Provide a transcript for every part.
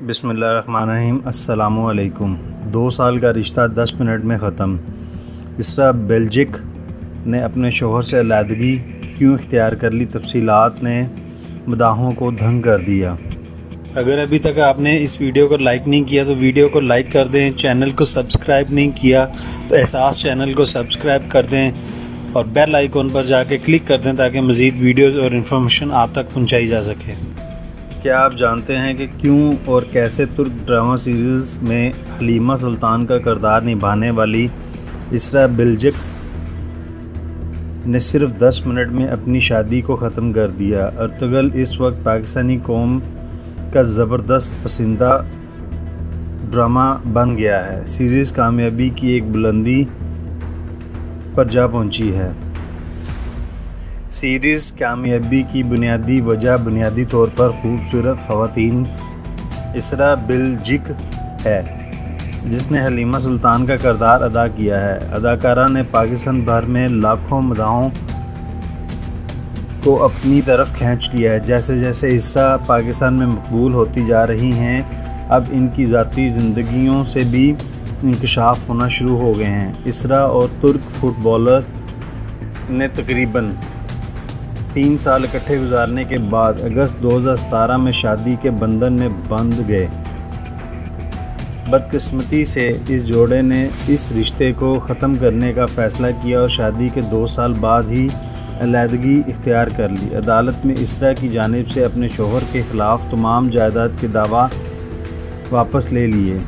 बिसमीम असलकुम दो साल का रिश्ता दस मिनट में ख़त्म। इसरा बेल्जिक ने अपने शोहर से अलीदगी क्यों इख्तियार कर ली? तफसीलात ने मदाहों को धंग कर दिया। अगर अभी तक आपने इस वीडियो को लाइक नहीं किया तो वीडियो को लाइक कर दें, चैनल को सब्सक्राइब नहीं किया तो एहसास चैनल को सब्सक्राइब कर दें और बेल आइकॉन पर जाके क्लिक कर दें ताकि मज़ीद वीडियोस और इन्फॉर्मेशन आप तक पहुंचाई जा सके। क्या आप जानते हैं कि क्यों और कैसे तुर्क ड्रामा सीरीज़ में हलीमा सुल्तान का करदार निभाने वाली इसरा बिलजिक ने सिर्फ़ 10 मिनट में अपनी शादी को ख़त्म कर दिया? अर्तगल, इस वक्त पाकिस्तानी कौम का ज़बरदस्त पसंदा ड्रामा बन गया है। सीरीज़ कामयाबी की एक बुलंदी पर जा पहुँची है। सीरीज़ कामयाबी की बुनियादी वजह बुनियादी तौर पर खूबसूरत ख़वातीन इसरा बिलजिक है, जिसने हलीमा सुल्तान का करदार अदा किया है। अदाकारा ने पाकिस्तान भर में लाखों मदाहों को अपनी तरफ़ खींच लिया है। जैसे जैसे इसरा पाकिस्तान में मकबूल होती जा रही हैं, अब इनकी ज़ाती ज़िंदगियों से भी इंकशाफ होना शुरू हो गए हैं। इसरा और तुर्क फुटबॉलर ने तकरीबन तीन साल इकट्ठे गुजारने के बाद अगस्त 2017 में शादी के बंधन में बंध गए। बदकिस्मती से इस जोड़े ने इस रिश्ते को ख़त्म करने का फ़ैसला किया और शादी के दो साल बाद ही अलीदगी इख्तियार कर ली। अदालत में इसरा की जानब से अपने शोहर के ख़िलाफ़ तमाम जायदाद के दावा वापस ले लिए।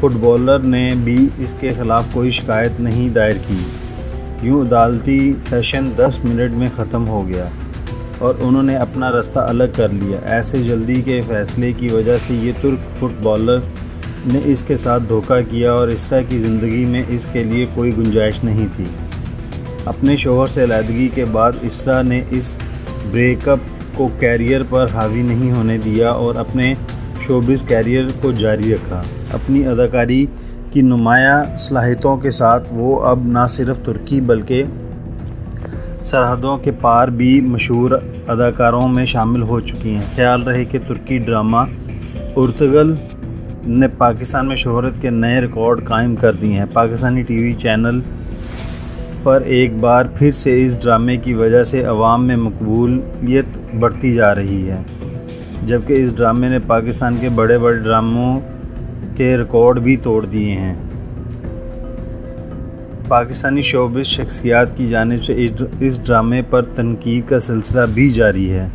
फुटबॉलर ने भी इसके ख़िलाफ़ कोई शिकायत नहीं दायर की। यूँ अदालती सेशन 10 मिनट में ख़त्म हो गया और उन्होंने अपना रास्ता अलग कर लिया। ऐसे जल्दी के फ़ैसले की वजह से ये तुर्क फुटबॉलर ने इसके साथ धोखा किया और इसरा की ज़िंदगी में इसके लिए कोई गुंजाइश नहीं थी। अपने शोहर से अलीदगी के बाद इसरा ने इस ब्रेकअप को कैरियर पर हावी नहीं होने दिया और अपने शोबिस कैरियर को जारी रखा। अपनी अदाकारी की नुमाया सलाहितों के साथ वो अब ना सिर्फ़ तुर्की बल्कि सरहदों के पार भी मशहूर अदाकारों में शामिल हो चुकी हैं। ख्याल रहे कि तुर्की ड्रामा उर्तगल ने पाकिस्तान में शोहरत के नए रिकॉर्ड कायम कर दिए हैं। पाकिस्तानी टीवी चैनल पर एक बार फिर से इस ड्रामे की वजह से अवाम में मकबूलियत बढ़ती जा रही है, जबकि इस ड्रामे ने पाकिस्तान के बड़े बड़े ड्रामों के रिकॉर्ड भी तोड़ दिए हैं। पाकिस्तानी शोबिस शख्सियात की जानब से इस ड्रामे पर तनकीद का सिलसिला भी जारी है।